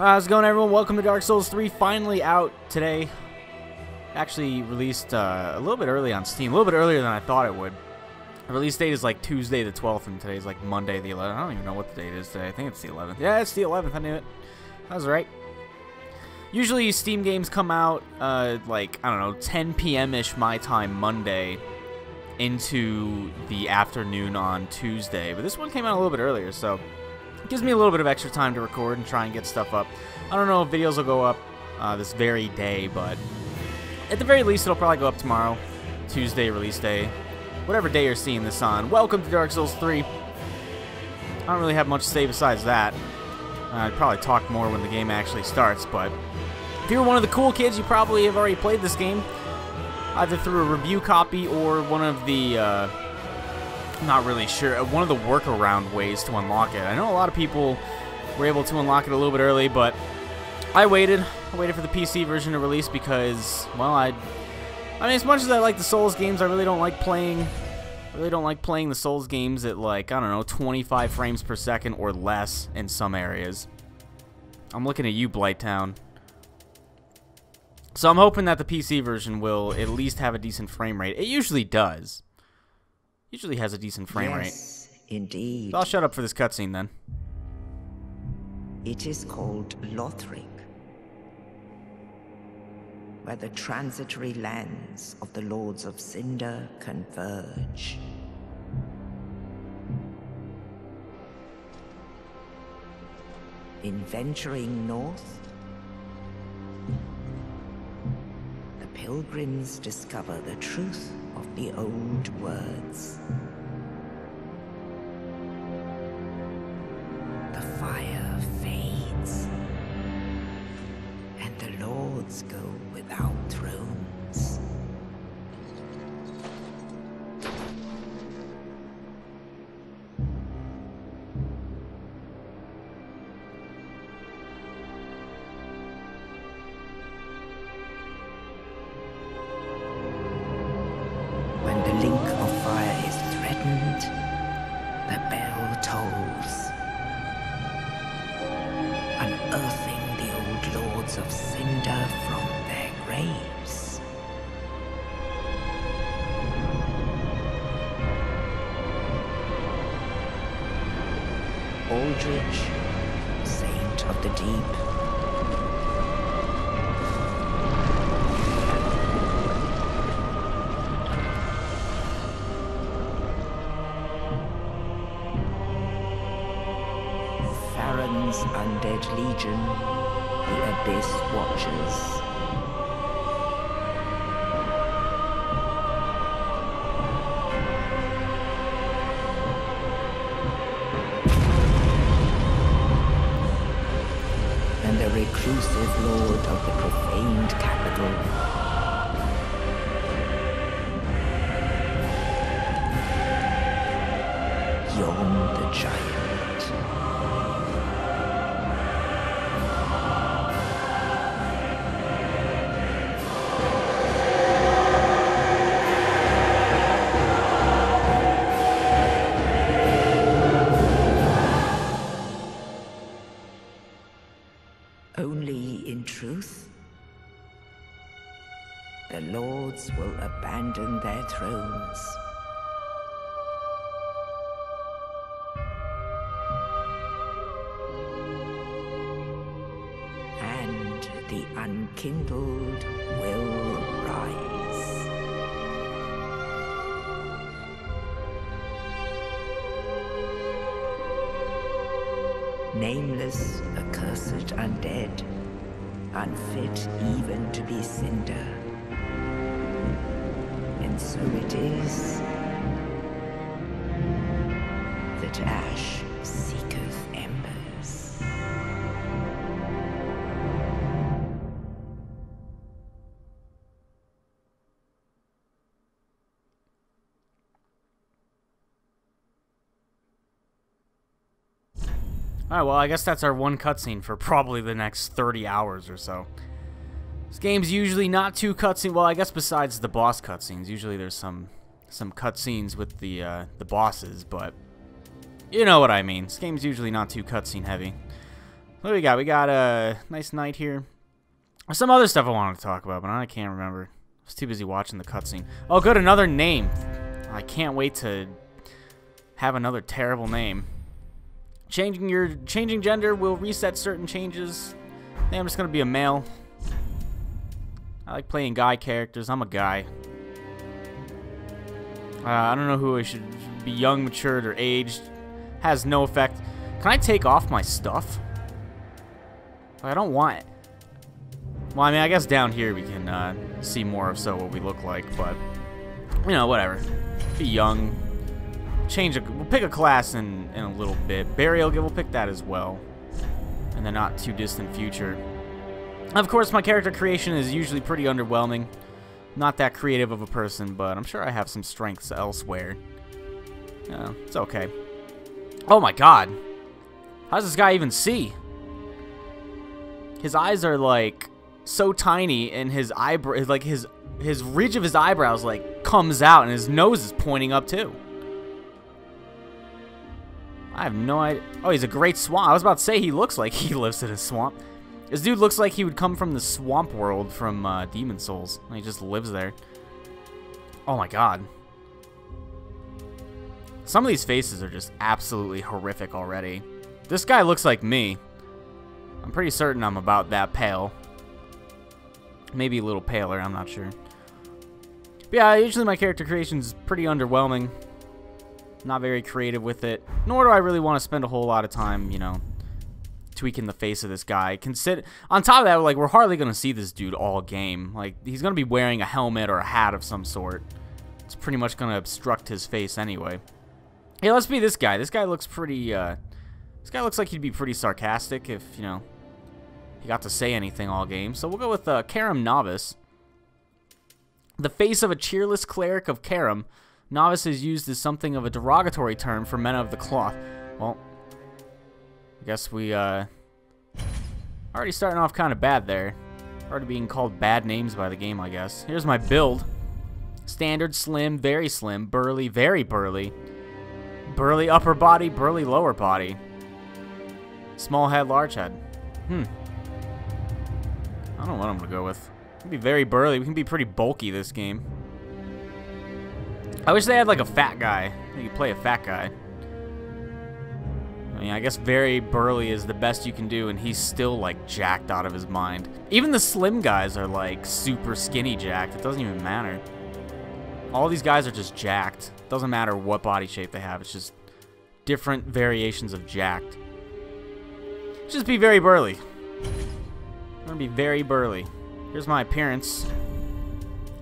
How's it going, everyone? Welcome to Dark Souls 3. Finally out today. Actually released uh, a little bit early on Steam. A little bit earlier than I thought it would. The release date is like Tuesday the 12th, and today's like Monday the 11th. I don't even know what the date is today. I think it's the 11th. Yeah, it's the 11th. I knew it. I was right. Usually Steam games come out uh, like, I don't know, 10 p.m.-ish my time Monday into the afternoon on Tuesday. But this one came out a little bit earlier, so gives me a little bit of extra time to record and try and get stuff up. I don't know if videos will go up uh, this very day, but at the very least, it'll probably go up tomorrow, Tuesday release day, whatever day you're seeing this on. Welcome to Dark Souls 3. I don't really have much to say besides that. Uh, I'd probably talk more when the game actually starts, but if you're one of the cool kids, you probably have already played this game, either through a review copy or one of the... Uh, not really sure. Uh, one of the workaround ways to unlock it. I know a lot of people were able to unlock it a little bit early, but I waited. I waited for the PC version to release because, well, I... I mean, as much as I like the Souls games, I really don't like playing... really don't like playing the Souls games at, like, I don't know, 25 frames per second or less in some areas. I'm looking at you, Blighttown. So I'm hoping that the PC version will at least have a decent frame rate. It usually does. Usually has a decent frame yes, rate. indeed. So I'll shut up for this cutscene then. It is called Lothric, where the transitory lands of the Lords of Cinder converge. In venturing north, the pilgrims discover the truth of the old words. The bell tolls, unearthing the old lords of Cinder from their graves. Aldrich, saint of the deep, Undead legion, the Abyss Watchers. And the reclusive lord of the profaned capital. Yhorm the giant. Abandon their thrones. And the unkindled will rise. nameless, accursed undead, unfit even to be cinder. So it is that ash seeketh embers. Alright, well, I guess that's our one cutscene for probably the next 30 hours or so. This game's usually not too cutscene. Well, I guess besides the boss cutscenes, usually there's some some cutscenes with the uh, the bosses, but you know what I mean. This game's usually not too cutscene heavy. What do we got? We got a nice night here. Some other stuff I wanted to talk about, but I can't remember. I was too busy watching the cutscene. Oh, good, another name. I can't wait to have another terrible name. Changing your changing gender will reset certain changes. I think I'm just gonna be a male. I like playing guy characters. I'm a guy. Uh, I don't know who I should be young, matured, or aged. Has no effect. Can I take off my stuff? I don't want it. Well, I mean, I guess down here we can uh, see more of so what we look like, but you know, whatever. Be young. Change a, we'll pick a class in, in a little bit. Burial, we'll pick that as well. In the not too distant future. Of course, my character creation is usually pretty underwhelming. Not that creative of a person, but I'm sure I have some strengths elsewhere. It's okay. Oh my god. How does this guy even see? His eyes are like so tiny and his eyebrow like his his ridge of his eyebrows like comes out and his nose is pointing up too. I have no idea. Oh, he's a great swamp. I was about to say he looks like he lives in a swamp. This dude looks like he would come from the swamp world from uh, Demon's Souls. He just lives there. Oh my god. Some of these faces are just absolutely horrific already. This guy looks like me. I'm pretty certain I'm about that pale. Maybe a little paler, I'm not sure. But yeah, usually my character creation is pretty underwhelming. Not very creative with it. Nor do I really want to spend a whole lot of time, you know, tweaking the face of this guy. Consider on top of that, like we're hardly gonna see this dude all game. Like he's gonna be wearing a helmet or a hat of some sort. It's pretty much gonna obstruct his face anyway. Hey, let's be this guy. This guy looks pretty. Uh, this guy looks like he'd be pretty sarcastic if you know he got to say anything all game. So we'll go with uh, Carim Novice. The face of a cheerless cleric of Carim. Novice is used as something of a derogatory term for men of the cloth. Well, I guess we, uh, already starting off kind of bad there. Already being called bad names by the game, I guess. Here's my build. Standard, slim, very slim, burly, very burly. Burly upper body, burly lower body. Small head, large head. Hmm. I don't know what I'm going to go with. We can be very burly. We can be pretty bulky this game. I wish they had like a fat guy. You could play a fat guy. I mean, I guess very burly is the best you can do, and he's still like jacked out of his mind. Even the slim guys are like super skinny jacked. It doesn't even matter. All these guys are just jacked. Doesn't matter what body shape they have. It's just different variations of jacked. Just be very burly. I'm gonna be very burly. Here's my appearance.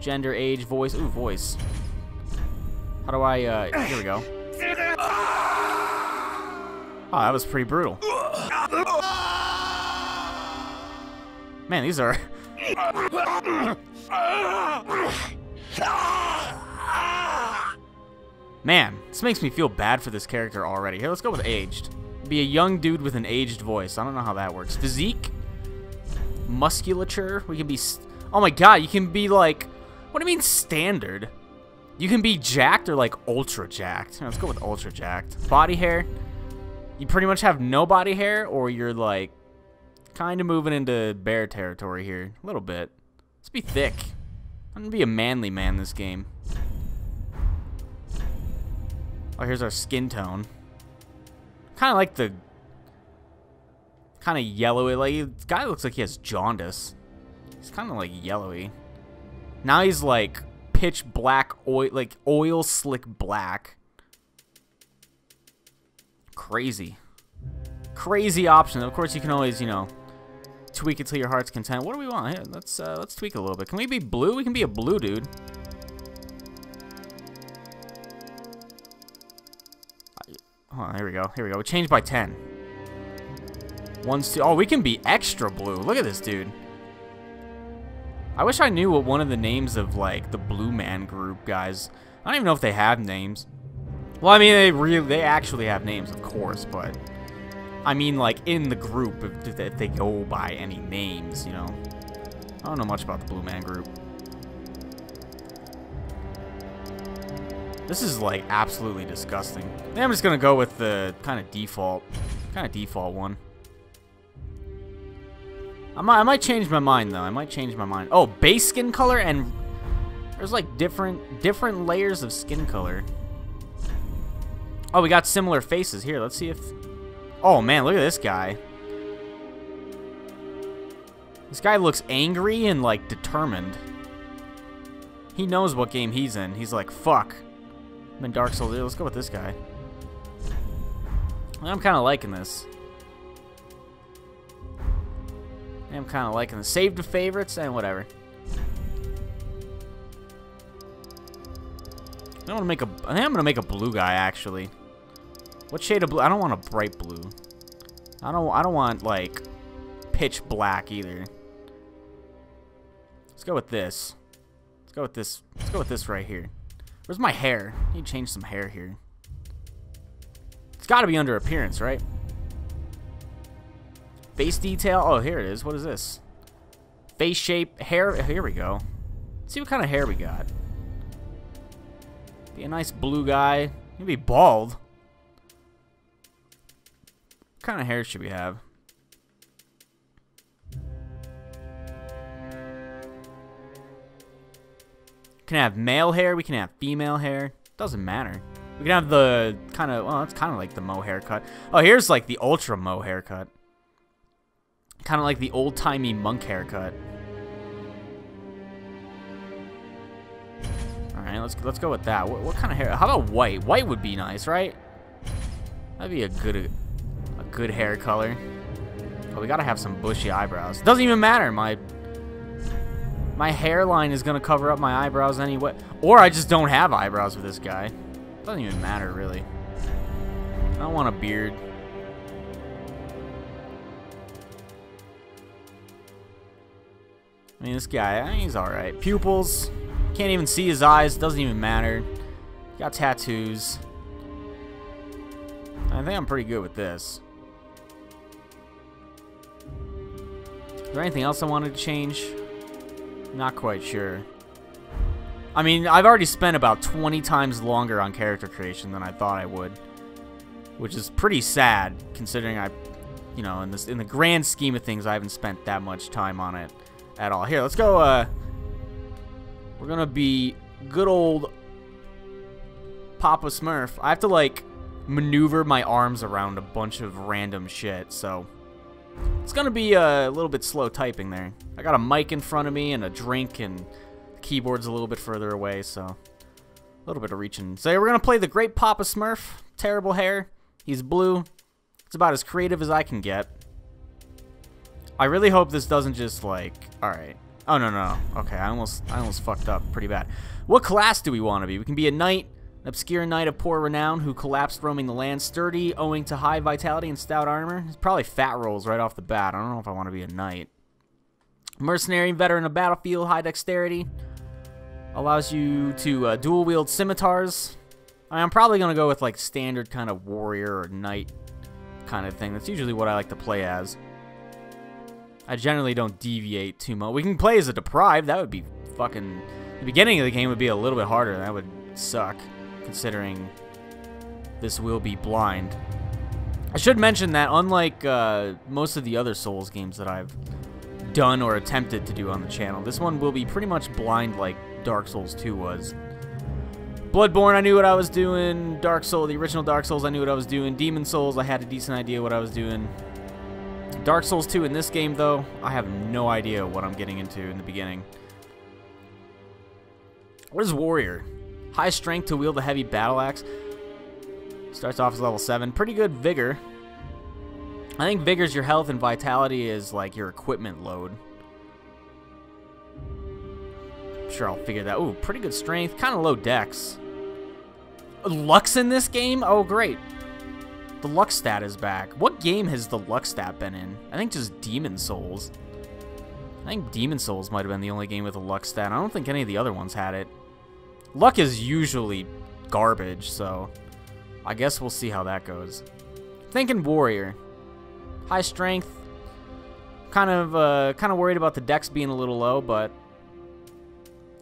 Gender, age, voice. Ooh, voice. How do I, uh, here we go. Oh, that was pretty brutal. Man, these are... Man, this makes me feel bad for this character already. Here, let's go with aged. Be a young dude with an aged voice. I don't know how that works. Physique? Musculature? We can be... Oh my god, you can be like... What do you mean standard? You can be jacked or like ultra jacked. Let's go with ultra jacked. Body hair? You pretty much have no body hair or you're like kind of moving into bear territory here. A little bit. Let's be thick. I'm going to be a manly man this game. Oh, here's our skin tone. Kind of like the... Kind of yellowy. Like, the guy looks like he has jaundice. He's kind of like yellowy. Now he's like pitch black oil, like oil slick black. Crazy. Crazy option. Of course, you can always, you know, tweak it to your heart's content. What do we want? Here, let's uh, let's tweak a little bit. Can we be blue? We can be a blue dude. Oh, here we go. Here we go. We changed by 10. One's two. Oh, we can be extra blue. Look at this dude. I wish I knew what one of the names of, like, the Blue Man group guys. I don't even know if they have names. Well, I mean, they really, they actually have names, of course, but... I mean, like, in the group, if, if they go by any names, you know? I don't know much about the Blue Man group. This is, like, absolutely disgusting. I'm just gonna go with the kind of default, kind of default one. I might, I might change my mind though. I might change my mind. Oh, base skin color and there's like different different layers of skin color. Oh, we got similar faces here. Let's see if. Oh man, look at this guy. This guy looks angry and like determined. He knows what game he's in. He's like, fuck. I'm in Dark Souls. Let's go with this guy. I'm kind of liking this. I'm kind of liking the save to favorites and whatever. I want to make a. I think I'm gonna make a blue guy actually. What shade of blue? I don't want a bright blue. I don't. I don't want like pitch black either. Let's go with this. Let's go with this. Let's go with this right here. Where's my hair? I need to change some hair here. It's got to be under appearance, right? Face detail. Oh, here it is. What is this? Face shape, hair. Here we go. Let's see what kind of hair we got. Be a nice blue guy. Maybe bald. What kind of hair should we have? We can have male hair. We can have female hair. Doesn't matter. We can have the kind of, well, it's kind of like the Moe haircut. Oh, here's like the ultra Moe haircut. Kind of like the old-timey monk haircut. All right, let's let's go with that. What, what, kind of hair? How about white? White would be nice, right? That'd be a good good hair color. But we gotta have some bushy eyebrows. Doesn't even matter. My my hairline is gonna cover up my eyebrows anyway. Or I just don't have eyebrows with this guy. Doesn't even matter really. I don't want a beard. I mean, this guy, eh, he's alright. Pupils, can't even see his eyes, doesn't even matter. Got tattoos. I think I'm pretty good with this. Is there anything else I wanted to change? Not quite sure. I mean, I've already spent about 20 times longer on character creation than I thought I would. Which is pretty sad, considering I, you know, in, this, in the grand scheme of things, I haven't spent that much time on it at all. Here, let's go, uh... We're gonna be good old Papa Smurf. I have to, like, maneuver my arms around a bunch of random shit, so... It's gonna be a little bit slow typing there. I got a mic in front of me and a drink, and the keyboard's a little bit further away, so... A little bit of reaching. So we're gonna play the Great Papa Smurf. Terrible hair. He's blue. It's about as creative as I can get. I really hope this doesn't just like... Alright. Oh, no, no, no. Okay, I almost, I almost fucked up pretty bad. What class do we want to be? We can be a knight, an obscure knight of poor renown who collapsed roaming the land, sturdy owing to high vitality and stout armor. It's probably fat rolls right off the bat. I don't know if I want to be a knight. Mercenary, veteran of battlefield, high dexterity. Allows you to uh, dual wield scimitars. I am probably going to go with like standard kind of warrior or knight kind of thing. That's usually what I like to play as. I generally don't deviate too much. We can play as a deprived. That would be fucking... The beginning of the game would be a little bit harder. That would suck, considering this will be blind. I should mention that unlike uh, most of the other Souls games that I've done or attempted to do on the channel, this one will be pretty much blind like Dark Souls 2 was. Bloodborne, I knew what I was doing. Dark Souls, the original Dark Souls, I knew what I was doing. Demon's Souls, I had a decent idea what I was doing. Dark Souls 2 in this game, though, I have no idea what I'm getting into in the beginning. What is Warrior? High strength to wield a heavy battle axe. Starts off as level 7. Pretty good vigor. I think vigor's your health and vitality is like your equipment load. I'm sure I'll figure that. Ooh, pretty good strength. Kind of low dex. Lux in this game? Oh, great. The Lux stat is back. What game has the Lux stat been in? I think just Demon's Souls. I think Demon's Souls might have been the only game with a Lux stat. I don't think any of the other ones had it. Luck is usually garbage, so I guess we'll see how that goes. Thinking Warrior. High strength. Kind of, uh, kind of worried about the dex being a little low, but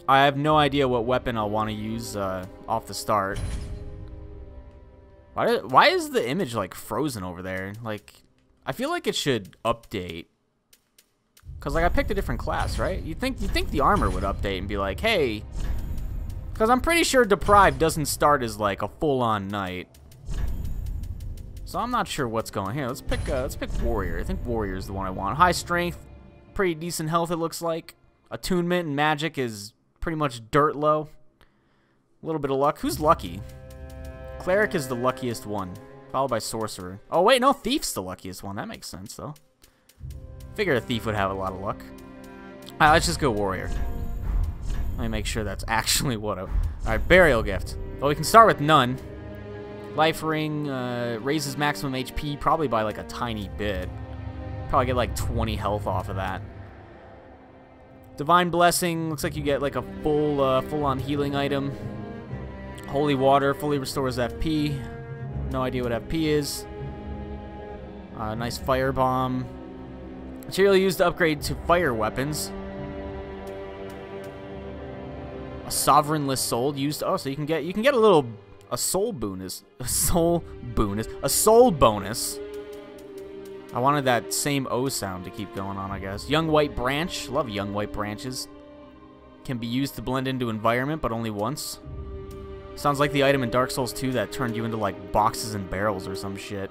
I have no idea what weapon I'll want to use uh, off the start. Why, why is the image, like, frozen over there? Like, I feel like it should update. Cause like I picked a different class, right? You think you think the armor would update and be like, hey, because I'm pretty sure Deprived doesn't start as like a full-on knight. So I'm not sure what's going here. Let's pick uh, let's pick Warrior. I think Warrior is the one I want. High strength, pretty decent health it looks like. Attunement and magic is pretty much dirt low. A little bit of luck. Who's lucky? Cleric is the luckiest one, followed by Sorcerer. Oh wait, no, Thief's the luckiest one. That makes sense though. Figure a thief would have a lot of luck. Alright, let's just go warrior. Let me make sure that's actually what a... Alright, burial gift. Well, we can start with none. Life ring uh, raises maximum HP probably by like a tiny bit. Probably get like 20 health off of that. Divine blessing looks like you get like a full uh, full-on healing item. Holy water fully restores FP. No idea what FP is. Uh, nice fire bomb. Material used to upgrade to fire weapons. A sovereignless soul used. Oh, so you can get you can get a little a soul bonus, a soul bonus, a soul bonus. I wanted that same O sound to keep going on, I guess. Young white branch, love young white branches. Can be used to blend into environment, but only once. Sounds like the item in Dark Souls 2 that turned you into like boxes and barrels or some shit.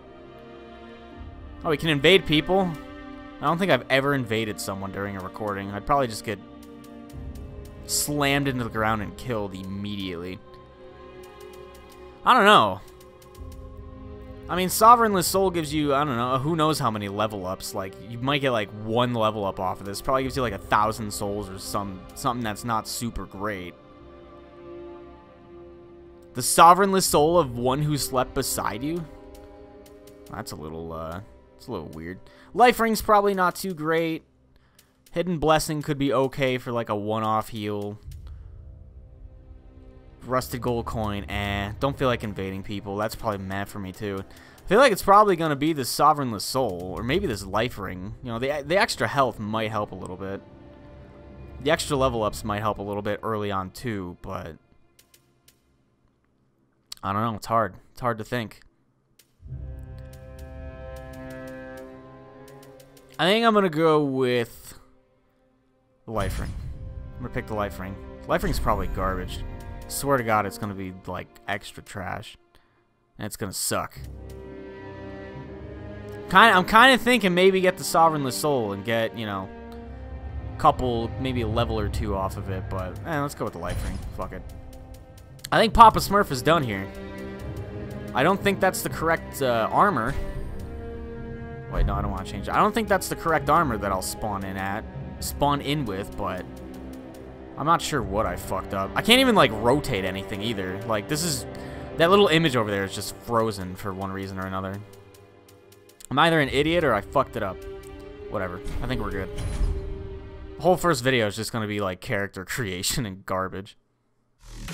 Oh, we can invade people. I don't think I've ever invaded someone during a recording. I'd probably just get slammed into the ground and killed immediately. I don't know. I mean, Sovereignless Soul gives you, I don't know, who knows how many level ups. Like, you might get like one level up off of this. Probably gives you like a thousand souls or some something that's not super great. The Sovereignless Soul of one who slept beside you? That's a little, uh, it's a little weird. Life Ring's probably not too great. Hidden Blessing could be okay for like a one-off heal. Rusted Gold Coin, eh. Don't feel like invading people. That's probably mad for me too. I feel like it's probably going to be the Sovereignless Soul, or maybe this Life Ring. You know, the, the extra health might help a little bit. The extra level ups might help a little bit early on too, but... I don't know, it's hard. It's hard to think. I think I'm gonna go with the life ring. I'm gonna pick the life ring. Life ring's probably garbage. Swear to God, it's gonna be like extra trash, and it's gonna suck. Kind of, I'm kind of thinking maybe get the sovereignless soul and get you know, a couple, maybe a level or two off of it. But eh, let's go with the life ring. Fuck it. I think Papa Smurf is done here. I don't think that's the correct uh, armor. Wait, no, I don't want to change it. I don't think that's the correct armor that I'll spawn in at. Spawn in with, but... I'm not sure what I fucked up. I can't even, like, rotate anything either. Like, this is... That little image over there is just frozen for one reason or another. I'm either an idiot or I fucked it up. Whatever. I think we're good. The whole first video is just going to be, like, character creation and garbage. The